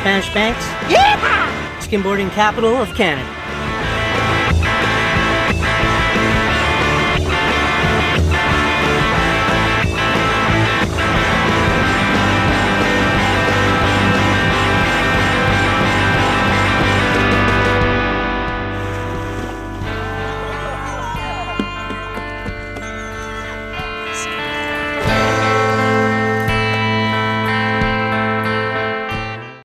Spanish Banks, Yeah! skimboarding capital of Canada.